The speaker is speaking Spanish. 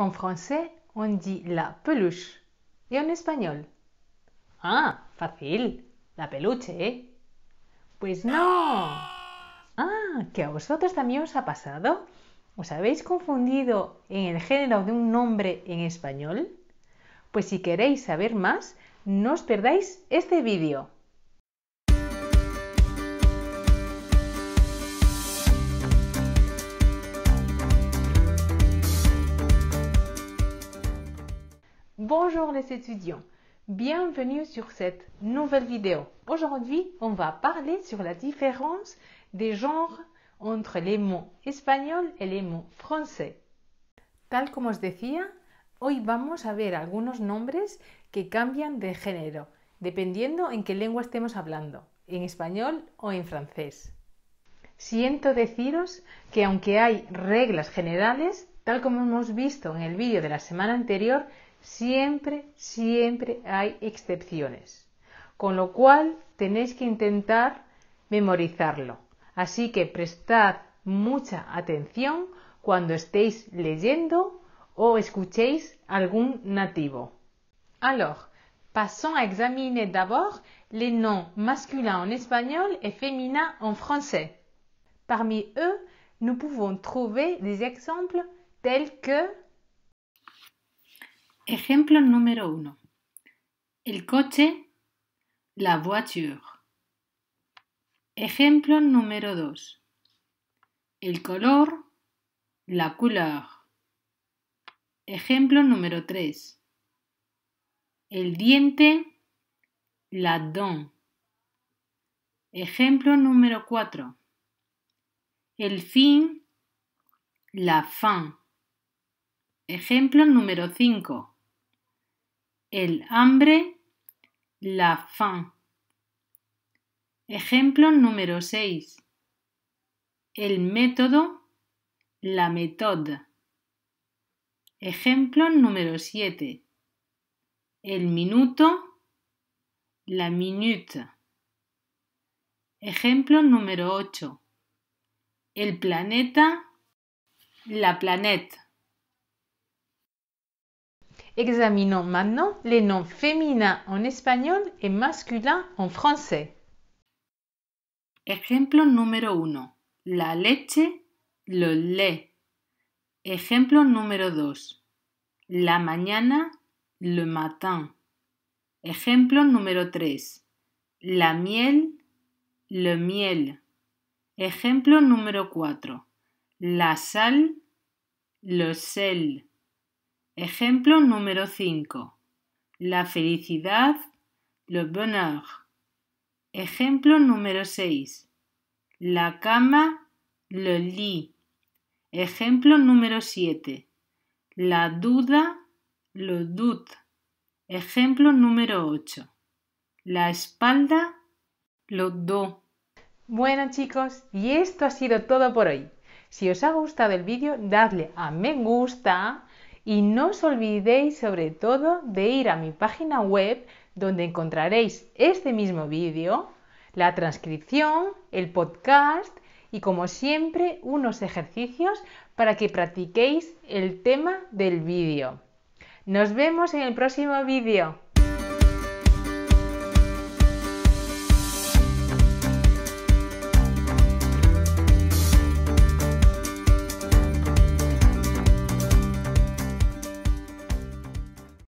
En français, on dit la peluche. ¿Y en español? Ah, fácil. La peluche, ¿eh? Pues no. Ah, ¿que a vosotros también os ha pasado? ¿Os habéis confundido en el género de un nombre en español? Pues si queréis saber más, no os perdáis este vídeo. Bonjour les étudiants, bienvenue sur cette nouvelle vidéo. Aujourd'hui, on va parler sur la différence des genres entre les mots espagnols et les mots français. Tal como os decía, hoy vamos a ver algunos nombres que cambian de género, dependiendo en qué lengua estemos hablando, en español o en francés. Siento deciros que aunque hay reglas generales, tal como hemos visto en el vídeo de la semana anterior, Siempre, siempre hay excepciones. Con lo cual tenéis que intentar memorizarlo. Así que prestad mucha atención cuando estéis leyendo o escuchéis algún nativo. Alors, passons à examiner d'abord les noms masculins en espagnol et féminins en français. Parmi eux, nous pouvons trouver des exemples tels que Ejemplo número uno. El coche, la voiture. Ejemplo número dos. El color, la couleur. Ejemplo número tres. El diente, la dent. Ejemplo número cuatro. El fin, la fin. Ejemplo número cinco el hambre, la faim. Ejemplo número 6. El método, la méthode. Ejemplo número 7. El minuto, la minute. Ejemplo número 8. El planeta, la planète. Examinons maintenant les noms féminins en espagnol et masculins en français. Ejemplo número 1. La leche, le lait. Ejemplo número 2. La mañana, le matin. Ejemplo número 3. La miel, le miel. Ejemplo número 4. La sal, le sel. Ejemplo número 5. La felicidad, le bonheur. Ejemplo número 6. La cama, le lit. Ejemplo número 7. La duda, le doute. Ejemplo número 8. La espalda, le dos. Bueno chicos, y esto ha sido todo por hoy. Si os ha gustado el vídeo, dadle a me gusta y no os olvidéis sobre todo de ir a mi página web donde encontraréis este mismo vídeo, la transcripción, el podcast y como siempre unos ejercicios para que practiquéis el tema del vídeo. Nos vemos en el próximo vídeo.